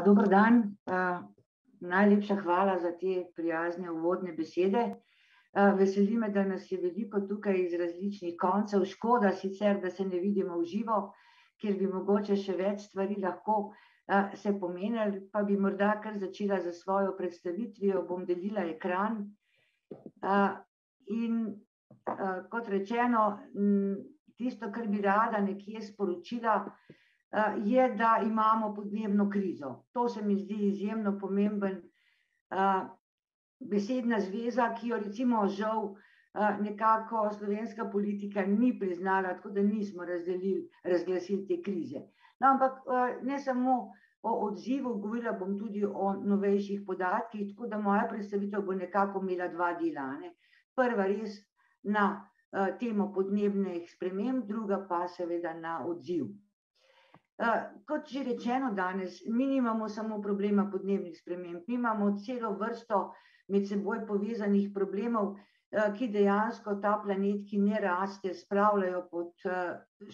Dober dan, najlepša hvala za te prijazne uvodne besede. Veseli me, da nas je veliko tukaj iz različnih koncev, škoda sicer, da se ne vidimo v živo, ker bi mogoče še več stvari lahko se pomenili, pa bi morda kar začela s svojo predstavitvijo, bom delila ekran. In kot rečeno, tisto, kar bi rada nekje sporočila, je, da imamo podnebno krizo, to se mi zdi izjemno pomemben, besedna zveza, ki jo recimo žal nekako slovenska politika ni priznala, tako da nismo razdelili, razglasili te krize. No, ampak ne samo o odzivu, govorila bom tudi o novejših podatkih, tako da moja predstavitev bo nekako imela dva dela, ne. Prva res na temo podnebnih sprememb, druga pa seveda na odziv. Kot že rečeno danes, mi nimamo samo problema podnebnih sprememb, mi imamo celo vrsto med seboj povezanih problemov, ki dejansko ta planet, ki ne raste, spravljajo pod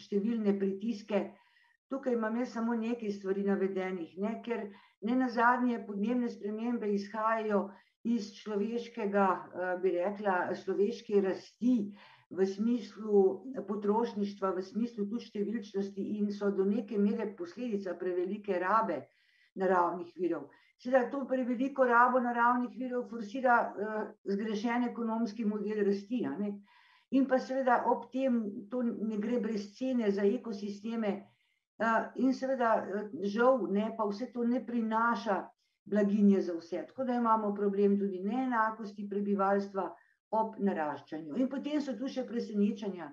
številne pritiske. Tukaj imam jaz samo nekaj stvari navedenih, ne, ker nenazadnje podnebne spremembe izhajajo iz človeškega, bi rekla, človeške rasti v smislu potrošništva, v smislu tudi številčnosti in so do neke mere posledica prevelike rabe naravnih virov. Seveda to preveliko rabo naravnih virov forsira zgrešen ekonomski model rasti. In pa seveda ob tem to ne gre brez cene za ekosisteme, in seveda žal, ne, pa vse to ne prinaša blaginje za vse, tako da imamo problem tudi neenakosti prebivalstva ob naraščanju. In potem so tu še presenečenja,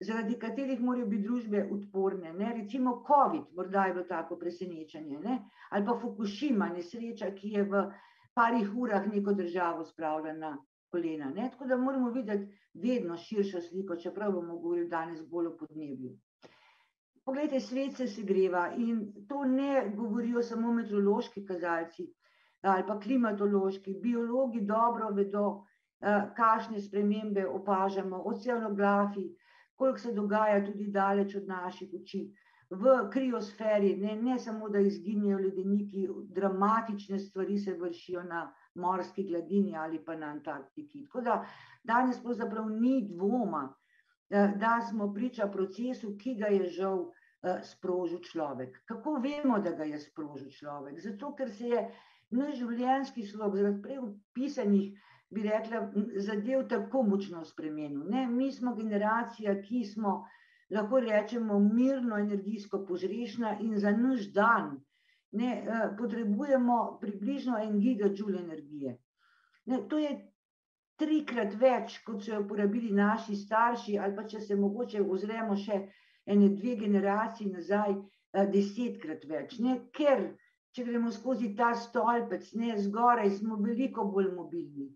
zaradi katerih morajo biti družbe odporne, ne, recimo covid, morda je bilo tako presenečenje, ne, ali pa Fukušima, nesreča, ki je v parih urah neko državo spravila na kolena, ne, tako da moramo videti vedno širšo sliko, čeprav bomo govorili danes bolj o podnebju. Poglejte, svet se segreva in to ne govorijo samo meteorološki kazalci ali pa klimatološki, biologi dobro vedo, kakšne spremembe opažamo, oceanografi, koliko se dogaja tudi daleč od naših oči. V kriosferi, ne, ne samo, da izginjajo ledeniki, dramatične stvari se vršijo na morski gladini ali pa na Antarktiki, tako da danes pravzaprav ni dvoma, da smo priča procesu, ki ga je žal sprožil človek. Kako vemo, da ga je sprožil človek? Zato, ker se je naš življenjski slog zaradi prej opisanih, bi rekla, zadev tako močno spremenil, ne, mi smo generacija, ki smo, lahko rečemo, mirno energijsko požrešna in za naš dan, ne, potrebujemo približno en gigadžul energije. Ne, to je trikrat več, kot so jo porabili naši starši, ali pa če se mogoče ozremo še ene dve generaciji nazaj, desetkrat več, ne, ker če gremo skozi ta stolpec, ne, zgoraj, smo veliko bolj mobilni.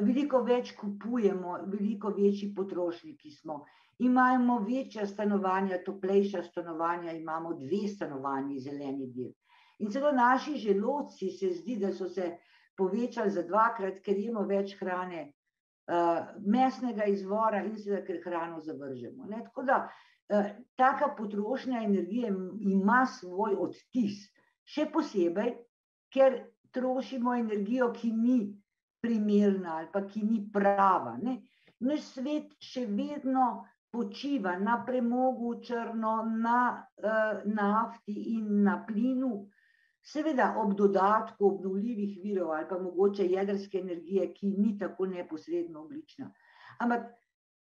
Veliko več kupujemo, veliko večji potrošniki smo. Imamo večja stanovanja, toplejša stanovanja, imamo dve stanovanji, zeleni del. In celo naši želodci, se zdi, da so se povečali za dvakrat, ker jemo več hrane mesnega izvora in seveda, ker hrano zavržemo, ne, tako da taka potrošnja energije ima svoj odtis. Še posebej, ker trošimo energijo, ki ni primerna ali pa ki ni prava, ne. Naš svet še vedno počiva na premogu, črno, na nafti in na plinu, seveda ob dodatku obnovljivih virov ali pa mogoče jedrske energije, ki ni tako neposredno ogljična. Ampak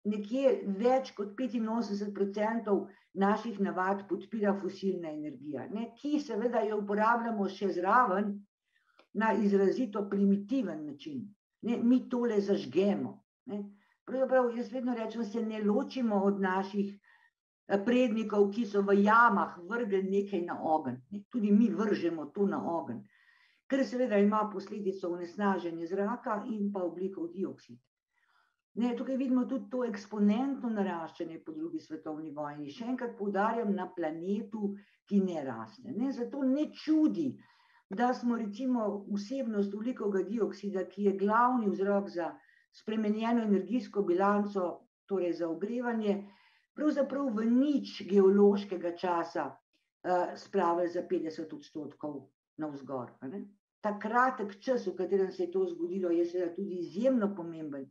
nekje več kot petinosemdeset procentov naših navad podpira fosilna energija, ne, ki seveda jo uporabljamo še zraven na izrazito primitiven način. Ne, mi tole zažgemo, ne. Pravzaprav jaz vedno rečem, se ne ločimo od naših prednikov, ki so v jamah vrgli nekaj na ogenj, ne, tudi mi vržemo to na ogenj. Kar seveda ima posledico onesnaženje zraka in pa ogljikov dioksid. Ne, tukaj vidimo tudi to eksponentno naraščanje po drugi svetovni vojni, še enkrat poudarjam, na planetu, ki ne raste, ne, zato ne čudi, da smo recimo vsebnost ogljikovega dioksida, ki je glavni vzrok za spremenjeno energijsko bilanco, torej za ogrevanje, pravzaprav v nič geološkega časa spravili za petdeset odstotkov na vzgor. Ta kratek čas, v katerem se je to zgodilo, je seveda tudi izjemno pomemben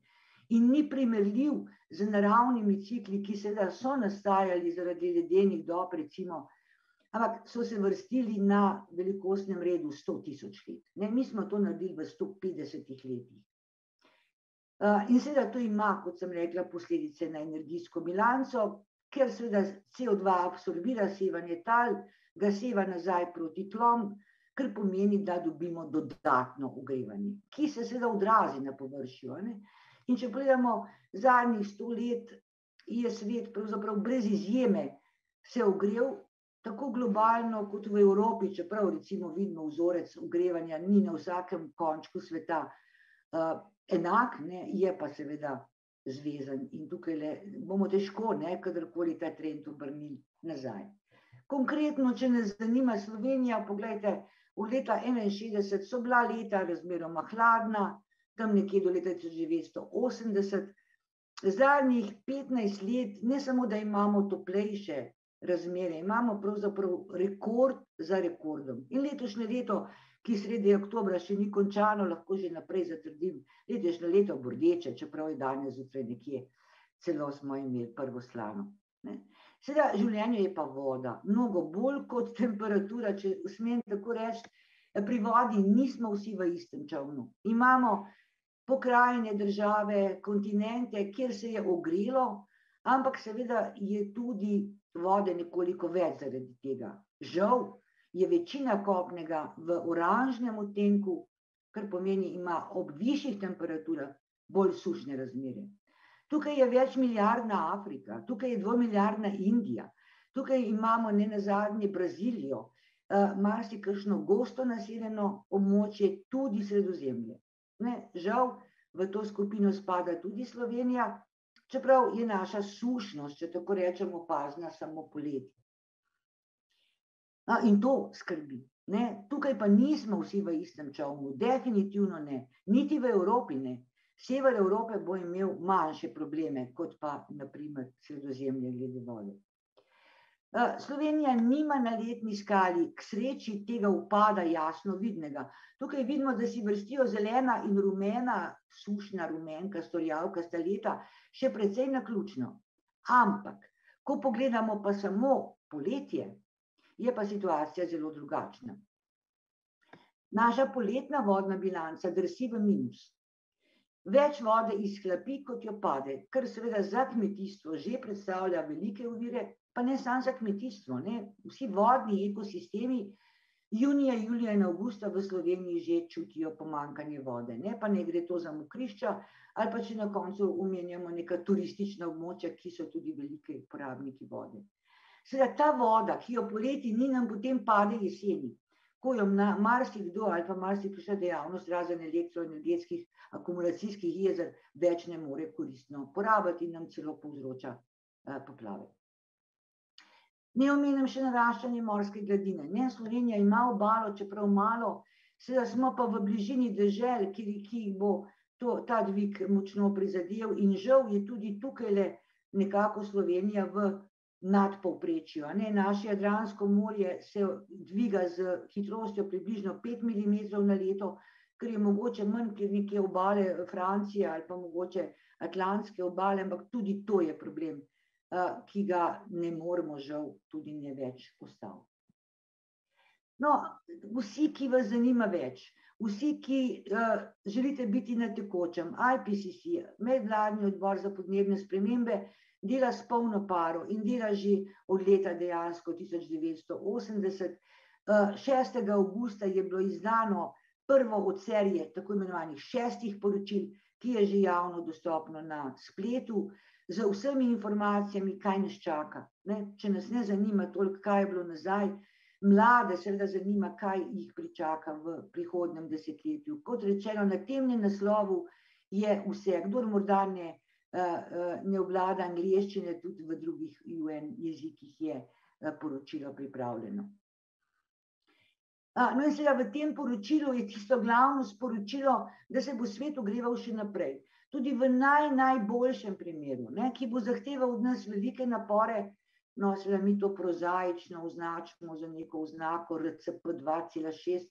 in ni primerljiv z naravnimi cikli, ki seveda so nastajali zaradi ledenih dob, recimo, ampak so se vrstili na velikostnem redu 100 tisoč let. Ne, mi smo to naredili v 150 letih. Uh, in seveda to ima, kot sem rekla, posledice na energijsko bilanco, ker seveda CO2 absorbira sevanje tal, ga seva nazaj proti tlom, kar pomeni, da dobimo dodatno ogrevanje, ki se seveda odrazi na površju. Ne? In če pogledamo zadnjih sto let, je svet pravzaprav brez izjeme se ogrel, tako globalno kot v Evropi, čeprav recimo vidimo vzorec ogrevanja, ni na vsakem končku sveta uh, enak, ne, je pa seveda zvezan in tukaj le bomo težko, ne, kadarkoli ta trend obrnili nazaj. Konkretno, če nas zanima Slovenija, pogledajte, v leta 61 so bila leta razmeroma hladna, tam nekje do leta 1980. Zadnjih 15 let, ne samo da imamo toplejše razmere, imamo pravzaprav rekord za rekordom. In letošnje leto, ki sredi oktobra še ni končano, lahko že naprej zatrdim, letošnje leto bo rdeče, čeprav je danes zjutraj nekje, celo smo imeli prvo slano. Seveda, življenje je pa voda, mnogo bolj kot temperatura, če smem tako reči. Pri vodi nismo vsi v istem čovnu. Imamo pokrajine, države, kontinente, kjer se je ogrelo, ampak seveda je tudi vode nekoliko več zaradi tega. Žal je večina kopnega v oranžnem odtenku, kar pomeni, ima ob višjih temperaturah bolj sušne razmere. Tukaj je več milijardna Afrika, tukaj je dvomilijardna Indija, tukaj imamo ne nazadnje Brazilijo, eh, marsikšno gosto naseljeno območje, tudi sredozemlje. Žal v to skupino spada tudi Slovenija, čeprav je naša sušnost, če tako rečemo, opazna samo poleti. No, in to skrbi. Ne. Tukaj pa nismo vsi v istem čovnu, definitivno ne, niti v Evropi ne. Sever Evrope bo imel manjše probleme, kot pa naprimer sredozemlje glede vode. Eh, Slovenija nima na letni skali k sreči tega upada jasno vidnega. Tukaj vidimo, da si vrstijo zelena in rumena, sušna rumenka, storjavka sta leta, še precej naključno. Ampak, ko pogledamo pa samo poletje, je pa situacija zelo drugačna. Naša poletna vodna bilanca drsi v minus. Več vode izhlapi, kot jo pade, kar seveda za kmetijstvo že predstavlja velike uvire, pa ne samo za kmetijstvo. Ne? Vsi vodni ekosistemi, junija, julija in avgusta v Sloveniji že čutijo pomankanje vode. Ne? Pa ne gre to za mokrišča, ali pa če na koncu umenjamo neka turistična območja, ki so tudi velike porabniki vode. Seveda ta voda, ki jo poleti ni, nam potem pade jeseni. Ko jo na marsikdo ali pa marsikšna dejavnost, razen elektroenergetskih akumulacijskih jezer, več ne more koristno porabiti in nam celo povzroča eh, poplave. Ne omenjam še naraščanje morske gladine. Ne, Slovenija ima obalo, čeprav malo, seveda smo pa v bližini dežel, ki, ki jih bo to, ta dvig močno prizadel in žal je tudi tukaj le nekako Slovenija v nadpovprečju. Ne, naše Jadransko morje se dviga z hitrostjo približno 5 mm na leto, kar je mogoče manj, ker neke obale Francije ali pa mogoče Atlantske obale, ampak tudi to je problem ki ga ne moremo žal tudi ne več postaviti. No, vsi, ki vas zanima več, vsi, ki uh, želite biti na tekočem, IPCC, medvladni odbor za podnebne spremembe, dela s polno paro in dela že od leta dejansko 1980. Uh, 6. augusta je bilo izdano prvo od serije tako imenovanih šestih poročil, ki je že javno dostopno na spletu. Uh, z vsemi informacijami, kaj nas čaka. Ne? Če nas ne zanima toliko, kaj je bilo nazaj, mlade seveda zanima, kaj jih pričaka v prihodnem desetletju. Kot rečeno, na tem naslovu je vse, kdor morda ne, eh, eh, ne obvlada angliščine, tudi v drugih UN jezikih je eh, poročilo pripravljeno. No in seveda v tem poročilu je tisto glavno sporočilo, da se bo svet ogreval še naprej tudi v naj, najboljšem primeru, ne, ki bo zahteval od nas velike napore, no, seveda mi to prozaično označimo za neko oznako RCP 2,6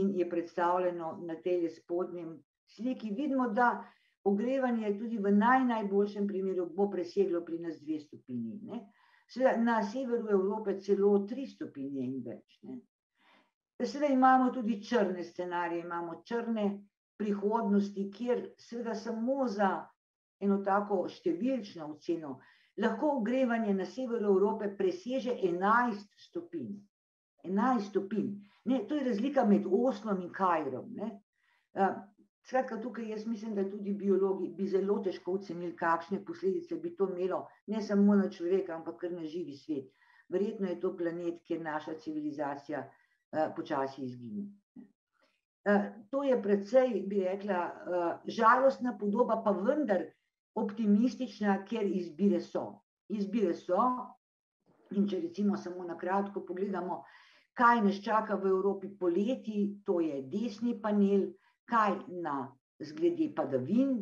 in je predstavljeno na tej spodnjem sliki. Vidimo, da ogrevanje tudi v naj, najboljšem primeru bo preseglo pri nas dve stopinji. Ne. Seveda na severu Evrope celo tri stopinje in več. Ne. Seveda imamo tudi črne scenarije, imamo črne prihodnosti, kjer seveda samo za eno tako številčno oceno lahko ogrevanje na severu Evrope preseže enajst stopinj. Enajst stopinj. Ne, to je razlika med Oslom in Kajrom. Ne. Skratka, tukaj jaz mislim, da tudi biologi bi zelo težko ocenili, kakšne posledice bi to imelo, ne samo na človeka, ampak kar na živi svet. Verjetno je to planet, kjer naša civilizacija uh, počasi izgine. Uh, to je predvsej, bi rekla, uh, žalostna podoba, pa vendar optimistična, ker izbire so. Izbire so, in če recimo samo na kratko pogledamo, kaj nas čaka v Evropi poleti, to je desni panel, kaj na zglede padavin,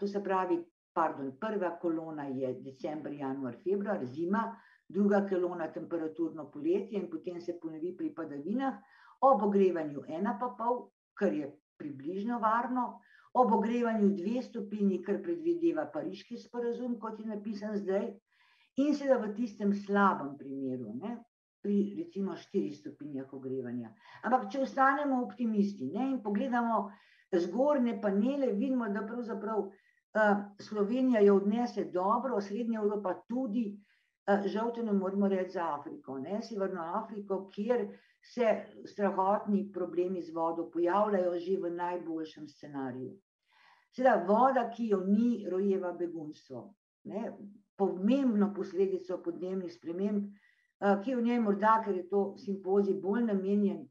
to se pravi, pardon, prva kolona je decembr, januar, februar, zima, druga kolona temperaturno poletje in potem se ponovi pri padavinah, ob ogrevanju ena pa pol, kar je približno varno, ob ogrevanju dve stopinji, kar predvideva pariški sporazum, kot je napisan zdaj, in seveda v tistem slabem primeru, ne, pri recimo štiri stopinjah ogrevanja. Ampak, če ostanemo optimisti ne, in pogledamo zgornje panele, vidimo, da pravzaprav uh, Slovenija jo odnese dobro, Srednja Evropa tudi, uh, žal te ne moramo reči za Afriko, ne, Severno Afriko, kjer se strahotni problemi z vodo pojavljajo že v najboljšem scenariju. Seveda, voda, ki jo ni, rojeva begunstvo. Ne? Pomembno posledico podnebnih sprememb, ki je v njej morda, ker je to simpozij bolj namenjen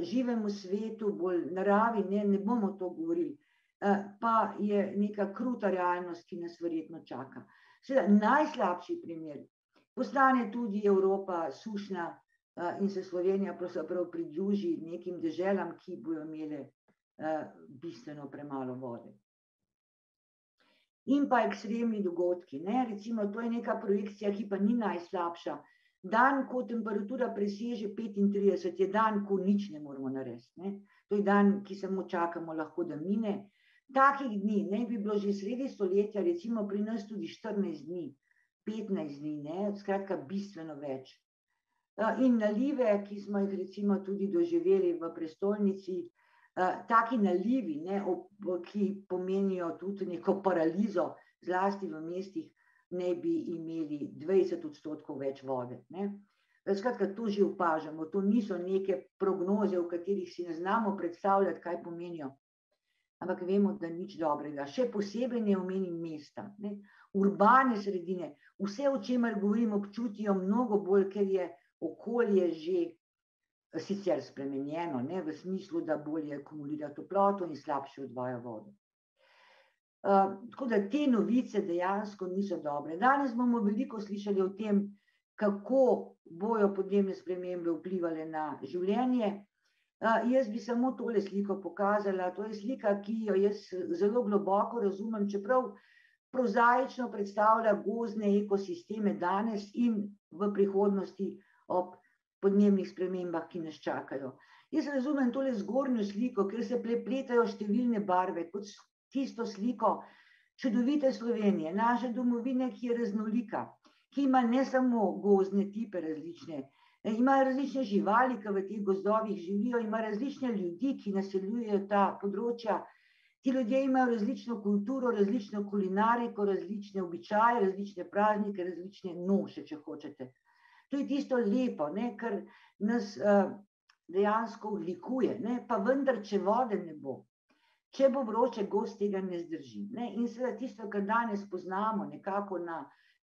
živemu svetu, bolj naravi, ne, ne bomo to govorili, pa je neka kruta realnost, ki nas verjetno čaka. Seveda, najslabši primer postane tudi Evropa sušna in se Slovenija pravzaprav pridruži nekim deželam, ki bojo imele bistveno premalo vode in pa ekstremni dogodki. Ne? Recimo, to je neka projekcija, ki pa ni najslabša. Dan, ko temperatura preseže 35, je dan, ko nič ne moremo narediti. Ne? To je dan, ki samo čakamo, lahko da mine. Takih dni ne bi bilo že sredi stoletja, recimo pri nas tudi 14 dni, 15 dni, ne? skratka, bistveno več. In nalive, ki smo jih recimo tudi doživeli v prestolnici, Eh, taki nalivi, ne, ki pomenijo tudi neko paralizo, zlasti v mestih, ne bi imeli 20 odstotkov več vode. Ne. Eh, skratka, to že opažamo, to niso neke prognoze, v katerih si ne znamo predstavljati, kaj pomenijo. Ampak vemo, da nič dobrega. Še posebej ne omenim mesta, ne. urbane sredine, vse, o čemer govorim, občutijo mnogo bolj, ker je okolje že sicer spremenjeno, ne, v smislu, da bolje akumulira toploto in slabše odvaja vodo. Uh, tako da te novice dejansko niso dobre. Danes bomo veliko slišali o tem, kako bojo podnebne spremembe vplivali na življenje. Uh, jaz bi samo tole sliko pokazala. To je slika, ki jo jaz zelo globoko razumem, čeprav prozaično predstavlja gozne ekosisteme danes in v prihodnosti ob podnebnih spremembah, ki nas čakajo. Jaz razumem tole zgornjo sliko, ker se prepletajo številne barve, kot tisto sliko čudovite Slovenije, naše domovine, ki je raznolika, ki ima ne samo gozne tipe različne, ima različne živali, ki v teh gozdovih živijo, ima različne ljudi, ki naseljujejo ta področja. Ti ljudje imajo različno kulturo, različno kulinariko, različne običaje, različne praznike, različne noše, če hočete. To je tisto lepo, ne, kar nas uh, dejansko odlikuje. Ne, pa vendar, če vode ne bo, če bo vroče, gost tega ne zdrži. Ne, in seveda tisto, kar danes poznamo nekako na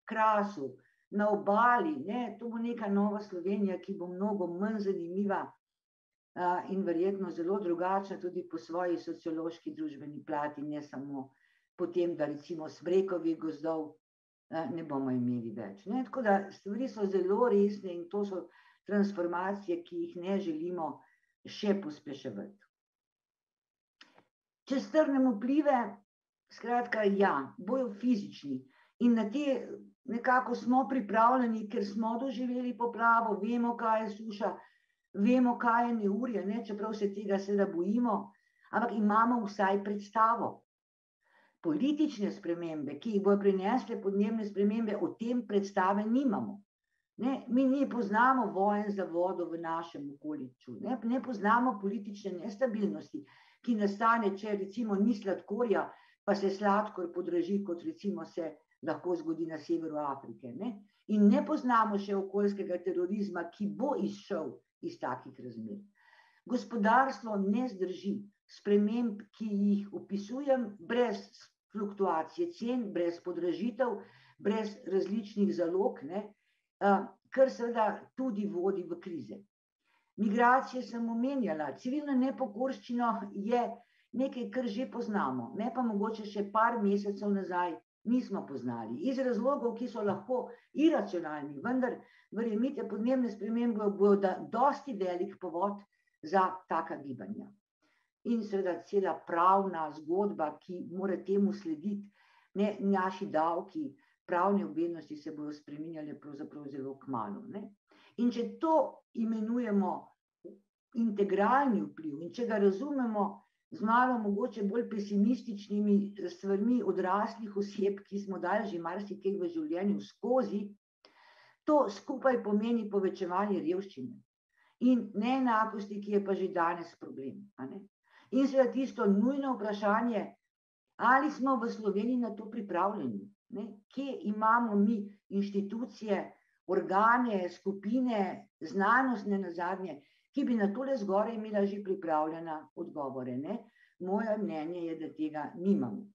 krasu, na obali, ne, to bo neka nova Slovenija, ki bo mnogo manj zanimiva uh, in verjetno zelo drugačna tudi po svoji sociološki družbeni plati, ne samo potem, da recimo smrekovih gozdov ne bomo imeli več. Ne? Tako da stvari so zelo resne in to so transformacije, ki jih ne želimo še pospeševati. Če strnemo vplive, skratka, ja, bojo fizični in na te nekako smo pripravljeni, ker smo doživeli poplavo, vemo, kaj je suša, vemo, kaj je neurje, ne? čeprav se tega seveda bojimo, ampak imamo vsaj predstavo. Politične spremembe, ki jih bodo prinesle podnebne spremembe, o tem predstave nimamo. Ne, mi ne poznamo vojen za vodo v našem okoliču, ne, ne poznamo politične nestabilnosti, ki nastane, če recimo ni sladkorja, pa se sladkor podraži, kot recimo se lahko zgodi na severu Afrike. Ne? In ne poznamo še okoljskega terorizma, ki bo izšel iz takih razmer. Gospodarstvo ne zdrži sprememb, ki jih opisujem, brez fluktuacije cen, brez podražitev, brez različnih zalog, ne? kar seveda tudi vodi v krize. Migracije sem omenjala, civilna nepokorščina je nekaj, kar že poznamo, ne pa mogoče še par mesecev nazaj nismo poznali, iz razlogov, ki so lahko iracionalni, vendar, verjemite, podnebne spremembe bodo dosti velik povod za taka gibanja. In seveda cela pravna zgodba, ki mora temu slediti, ne naši davki, pravne obveznosti se bodo spreminjale pravzaprav zelo kmalo. Ne? In če to imenujemo integralni vpliv in če ga razumemo z malo mogoče bolj pesimističnimi stvarmi odraslih oseb, ki smo dali že marsikaj v življenju skozi, to skupaj pomeni povečevanje revščine in neenakosti, ki je pa že danes problem. In seveda tisto nujno vprašanje, ali smo v Sloveniji na to pripravljeni, ne? kje imamo mi inštitucije, organe, skupine, znanost ne nazadnje, ki bi na tole zgoraj imela že pripravljena odgovore. Ne? Moje mnenje je, da tega nimamo.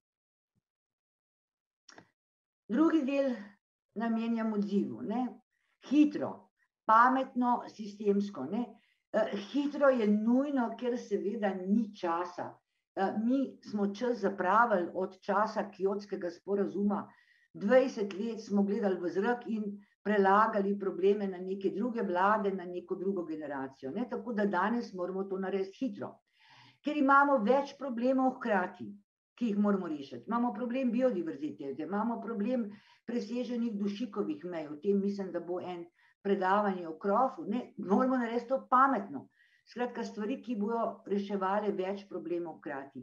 Drugi del namenjam odzivu. Ne? Hitro, pametno, sistemsko. Ne? Hitro je nujno, ker seveda ni časa. Mi smo čas zapravili od časa kjotskega sporazuma, 20 let smo gledali v zrak in prelagali probleme na neke druge vlade, na neko drugo generacijo. Ne? Tako da danes moramo to narediti hitro. Ker imamo več problemov hkrati, ki jih moramo rešiti. Imamo problem biodiverzitete, imamo problem preseženih dušikovih mej, o tem mislim, da bo en predavanje o krofu. Ne? Moramo narediti to pametno. Skratka, stvari, ki bodo reševali več problemov hkrati.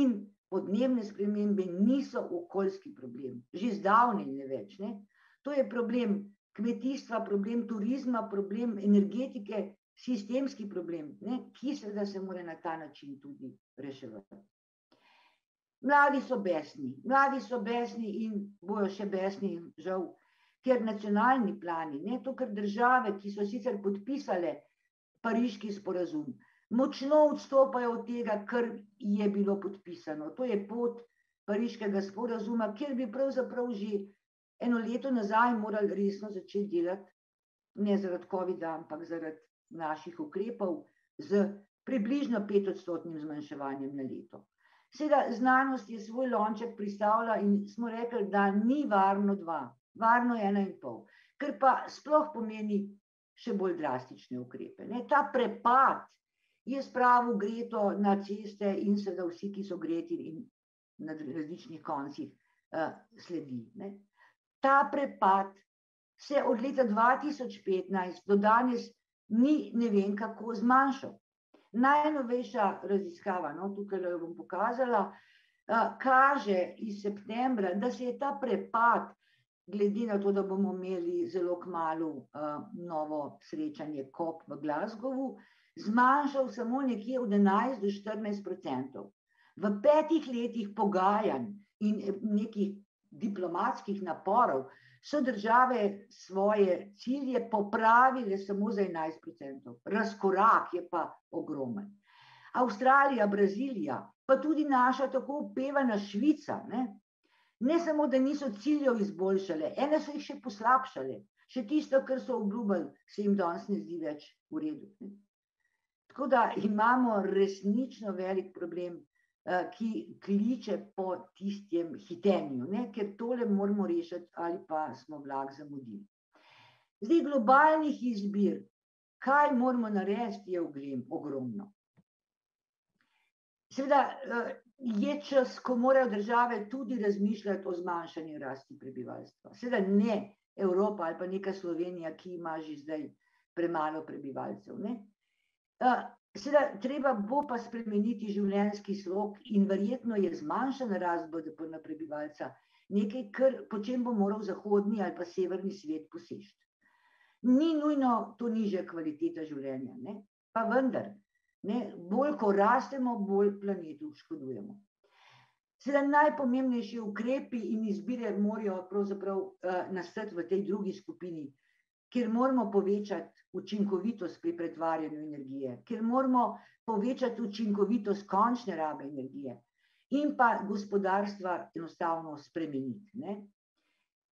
In podnebne spremembe niso okoljski problem, že zdavni ne več. Ne? To je problem kmetijstva, problem turizma, problem energetike, sistemski problem, ne, ki se da se mora na ta način tudi reševati. Mladi so besni, mladi so besni in bojo še besni, žal, ker nacionalni plani, ne, to, kar države, ki so sicer podpisale pariški sporazum, močno odstopajo od tega, kar je bilo podpisano. To je pot pariškega sporazuma, kjer bi pravzaprav že eno leto nazaj morali resno začeti delati, ne zaradi COVID-a, ampak zaradi naših ukrepov, z približno petodstotnim zmanjševanjem na leto. Seveda, znanost je svoj lonček pristavila in smo rekli, da ni varno dva, varno je ena in pol, kar pa sploh pomeni še bolj drastične ukrepe. Ne? Ta prepad je spravil Greto na ceste in seveda vsi, ki so Greti in na različnih koncih uh, sledi. Ne? ta prepad se od leta 2015 do danes ni ne vem kako zmanjšal. Najnovejša raziskava, no, tukaj jo bom pokazala, kaže iz septembra, da se je ta prepad, glede na to, da bomo imeli zelo kmalo novo srečanje COP v Glasgowu, zmanjšal samo nekje od 11 do 14 procentov. V petih letih pogajanj in nekih diplomatskih naporov so države svoje cilje popravile samo za 11%. Razkorak je pa ogromen. Avstralija, Brazilija, pa tudi naša tako upevana Švica, ne? Ne samo, da niso ciljev izboljšale, ene so jih še poslabšale. Še tisto, kar so obljubili, se jim danes ne zdi več v redu. Tako da imamo resnično velik problem Eh, ki kliče po tistem hitenju, ne? ker tole moramo rešiti ali pa smo vlak zamudili. Zdaj, globalnih izbir, kaj moramo narediti, je ogromno. seveda je čas, ko morajo države tudi razmišljati o zmanjšanju rasti prebivalstva. Seveda ne Evropa ali pa neka Slovenija, ki ima že zdaj premalo prebivalcev. Ne? Seveda, treba bo pa spremeniti življenjski slog, in verjetno je zmanjšana rast BDP na prebivalca nekaj, kar, po čem bo moral zahodni ali pa severni svet poseči. Ni nujno to nižja kvaliteta življenja, ne? pa vendar, ne? bolj ko rastemo, bolj planetu škodujemo. Seveda najpomembnejši ukrepi in izbire morajo pravzaprav uh, nastati v tej drugi skupini, kjer moramo povečati učinkovitost pri pretvarjanju energije, kjer moramo povečati učinkovitost končne rabe energije in pa gospodarstva enostavno spremeniti. Ne?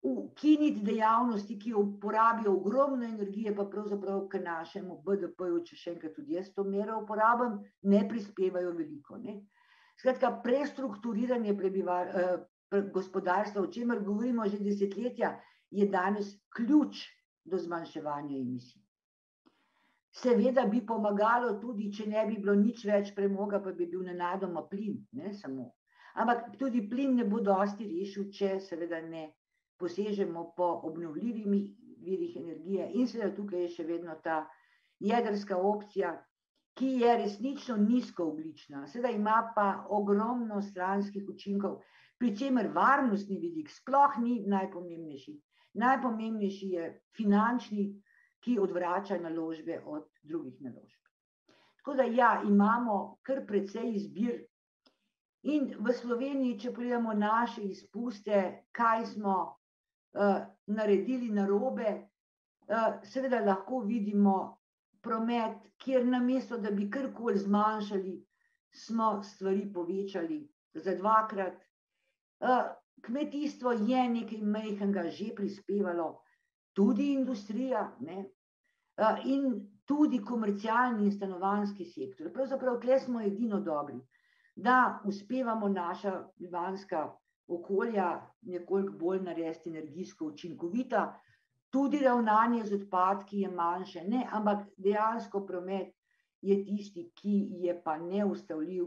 Ukiniti dejavnosti, ki uporabijo ogromno energije, pa pravzaprav k našemu BDP-ju, če še enkrat tudi jaz to mero uporabim, ne prispevajo veliko. Ne? Skratka, prestrukturiranje eh, gospodarstva, o čemer govorimo že desetletja, je danes ključ do zmanjševanja emisij. Seveda bi pomagalo tudi, če ne bi bilo nič več premoga, pa bi bil nenadoma plin, ne samo. Ampak tudi plin ne bo dosti rešil, če seveda ne posežemo po obnovljivih virih energije in seveda tukaj je še vedno ta jedrska opcija, ki je resnično nizkooglična, seveda ima pa ogromno stranskih učinkov, pri čemer varnostni vidik sploh ni najpomembnejši. Najpomembnejši je finančni, ki odvrača naložbe od drugih naložb. Tako da ja, imamo kar precej izbir in v Sloveniji, če pogledamo naše izpuste, kaj smo naredili narobe, uh, seveda lahko vidimo promet, kjer namesto, da bi karkoli zmanjšali, smo stvari povečali za dvakrat. Eh, kmetijstvo je nekaj majhnega že prispevalo, tudi industrija ne? Eh, in tudi komercialni in stanovanski sektor. Pravzaprav tle smo edino dobri, da uspevamo naša bivanska okolja nekoliko bolj narediti energijsko učinkovita, tudi ravnanje z odpadki je manjše, ne, ampak dejansko promet je tisti, ki je pa neustavljiv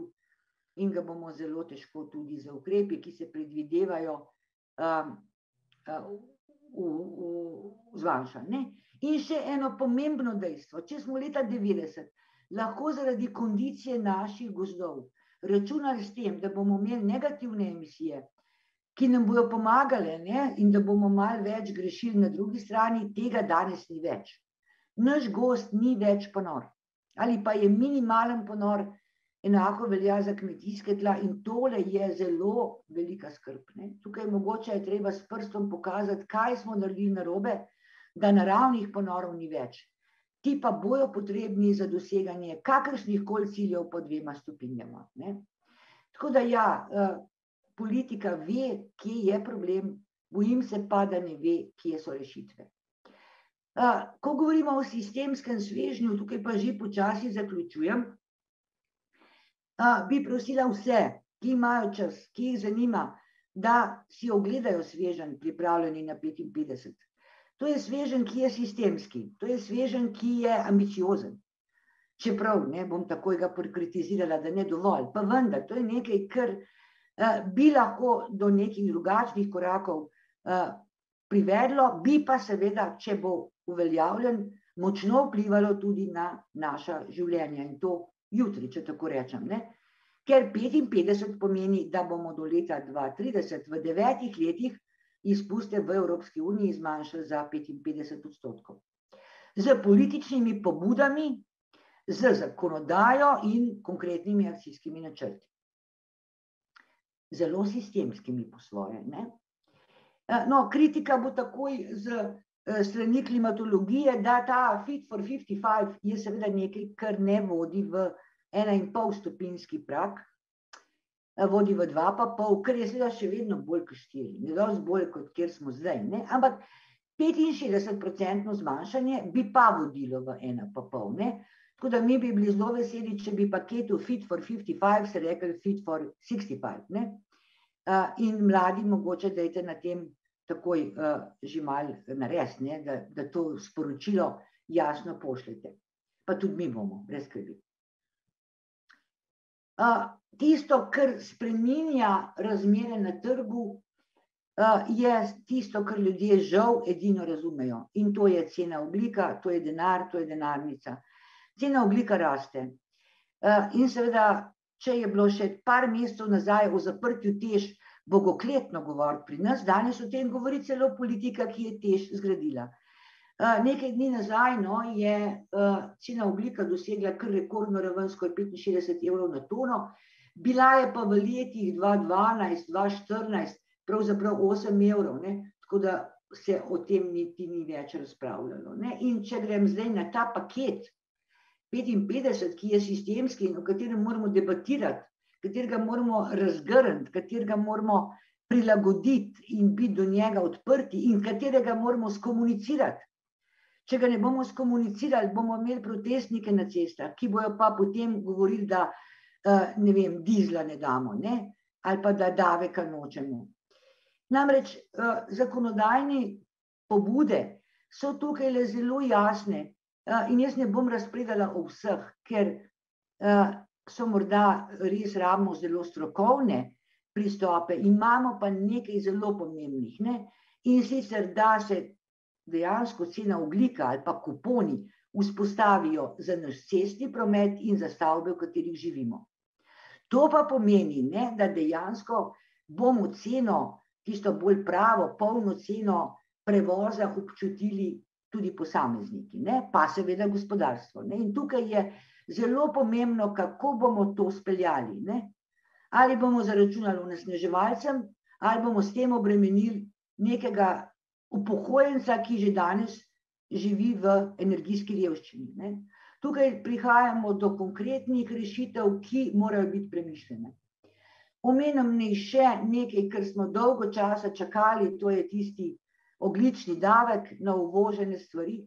in ga bomo zelo težko tudi za ukrepe, ki se predvidevajo, um, uh, zvanjšati. In še eno pomembno dejstvo, če smo leta 90 lahko zaradi kondicije naših gozdov računali s tem, da bomo imeli negativne emisije, ki nam bodo pomagale, ne? in da bomo malo več grešili na drugi strani, tega danes ni več. Naš gost ni več ponor. Ali pa je minimalen ponor, enako velja za kmetijske tla, in tole je zelo velika skrb. Ne? Tukaj mogoče je treba s prstom pokazati, kaj smo naredili na robe, da naravnih ponorov ni več. Ti pa bojo potrebni za doseganje kakršnih koli ciljev pod dvema stopinjama. Ne? Tako da ja, eh, politika ve, kje je problem, bojim se pa, da ne ve, kje so rešitve. Ko govorimo o sistemskem svežnju, tukaj pa že počasi zaključujem, bi prosila vse, ki imajo čas, ki jih zanima, da si ogledajo svežen, pripravljeni na 55. To je svežen, ki je sistemski, to je svežen, ki je ambiciozen. Čeprav ne bom takoj ga kritizirala, da ne dovolj, pa vendar, to je nekaj, kar Eh, bi lahko do nekih drugačnih korakov eh, privedlo, bi pa seveda, če bo uveljavljen, močno vplivalo tudi na naša življenja in to jutri, če tako rečem. Ne? Ker 55 pomeni, da bomo do leta 2030 v devetih letih izpuste v Evropski uniji zmanjšali za 55 odstotkov. Z političnimi pobudami, z zakonodajo in konkretnimi akcijskimi načrti zelo sistemskimi po svoje. Ne? Eh, no, kritika bo takoj z eh, strani klimatologije, da ta Fit for 55 je seveda nekaj, kar ne vodi v ena in pol stopinski prak, eh, vodi v dva pa pol, kar je seveda še vedno bolj kot štiri, ne dosti bolj kot kjer smo zdaj. Ne? Ampak 65-procentno zmanjšanje bi pa vodilo v ena pa pol. Ne? Tako da mi bi bili zelo veseli, če bi paketu Fit for 55 se rekli Fit for 65. Ne? In mladi, mogoče, da je na tem takoj že malo narediti, da, da to sporočilo jasno pošljete. Pa tudi mi bomo, brez skrbi. Tisto, kar spreminja razmere na trgu, je tisto, kar ljudje žal edino razumejo. In to je cena oblika, to je denar, to je denarnica. Cena oblika raste. Uh, in seveda, če je bilo še par mesecev nazaj o zaprtju tež, bogokletno govoriti pri nas, danes o tem govori celo politika, ki je tež zgradila. Nekaj dni nazaj no, je cena oglika dosegla kar rekordno raven, skoraj 65 evrov na tono, bila je pa v letih 2012-2014 pravzaprav 8 evrov, ne, tako da se o tem niti ni več razpravljalo. Ne. In če grem zdaj na ta paket 55, ki je sistemski in o katerem moramo debatirati, katerega moramo razgrniti, katerega moramo prilagoditi in biti do njega odprti, in katerega moramo skomunicirati. Če ga ne bomo skomunicirali, bomo imeli protestnike na cestah, ki bojo pa potem govorili, da uh, ne vem, dizla ne damo, ne? ali pa da daveka nočemo. Namreč uh, zakonodajni pobude so tukaj le zelo jasne in jaz ne bom razpredala o vseh, ker so morda res rabimo zelo strokovne pristope, imamo pa nekaj zelo pomembnih. Ne? In sicer, da se dejansko cena oglika ali pa kuponi vzpostavijo za naš cestni promet in za stavbe, v katerih živimo. To pa pomeni, ne, da dejansko bomo ceno, tisto bolj pravo, polno ceno prevoza občutili tudi posamezniki, ne, pa seveda gospodarstvo. Ne. In tukaj je zelo pomembno, kako bomo to speljali. Ne? Ali bomo zaračunali unesneževalcem, ali bomo s tem obremenili nekega upokojenca, ki že danes živi v energijski revščini. Ne? Tukaj prihajamo do konkretnih rešitev, ki morajo biti premišljene. Omenim ne še nekaj, kar smo dolgo časa čakali, to je tisti oglični davek na uvožene stvari,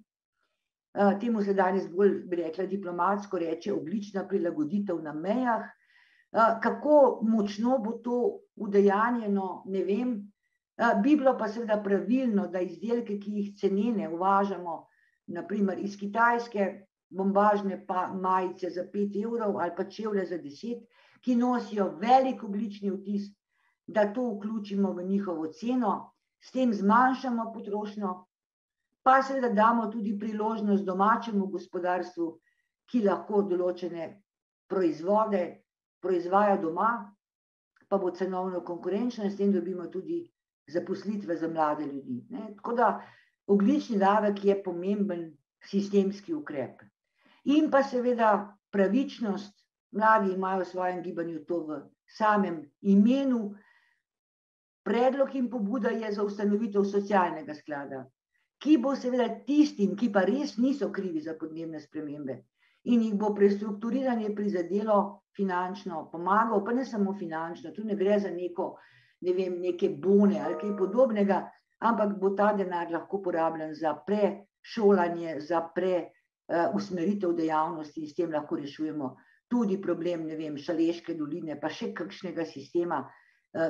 Eh, temu se danes bolj, bi rekla, diplomatsko reče, oblična prilagoditev na mejah. Eh, kako močno bo to udejanjeno, ne vem. Eh, bi bilo pa seveda pravilno, da izdelke, ki jih cenene uvažamo, naprimer iz Kitajske, bombažne pa majice za 5 evrov ali pa čevlje za 10, ki nosijo velik oblični vtis, da to vključimo v njihovo ceno, s tem zmanjšamo potrošnjo, pa seveda damo tudi priložnost domačemu gospodarstvu, ki lahko določene proizvode proizvaja doma, pa bo cenovno konkurenčno, s tem dobimo tudi zaposlitve za mlade ljudi. Ne? Tako da oglični davek je pomemben sistemski ukrep. In pa seveda pravičnost, mladi imajo v svojem gibanju to v samem imenu. Predlog in pobuda je za ustanovitev socialnega sklada, ki bo seveda tistim, ki pa res niso krivi za podnebne spremembe in jih bo prestrukturiranje prizadelo finančno, pomagal, pa ne samo finančno, tu ne gre za neko, ne vem, neke bone ali kaj podobnega, ampak bo ta denar lahko porabljen za prešolanje, za preusmeritev uh, dejavnosti in s tem lahko rešujemo tudi problem, ne vem, šaleške doline, pa še kakšnega sistema,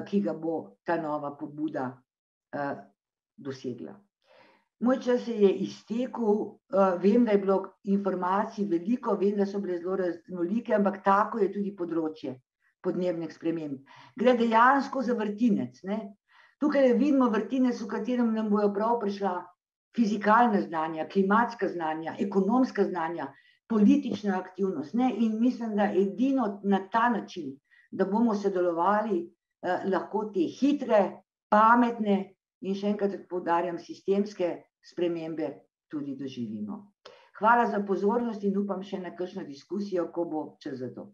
ki ga bo ta nova pobuda uh, dosegla. Moj čas se je iztekel, uh, vem, da je bilo informacij veliko, vem, da so bile zelo raznolike, ampak tako je tudi področje podnebnih sprememb. Gre dejansko za vrtinec. Ne? Tukaj vidimo vrtinec, v katerem nam bojo prav prišla fizikalna znanja, klimatska znanja, ekonomska znanja, politična aktivnost. Ne? In mislim, da edino na ta način, da bomo sodelovali, eh, lahko te hitre, pametne in še enkrat poudarjam, sistemske spremembe tudi doživimo. Hvala za pozornost in upam še na kakšno diskusijo, ko bo čas za to.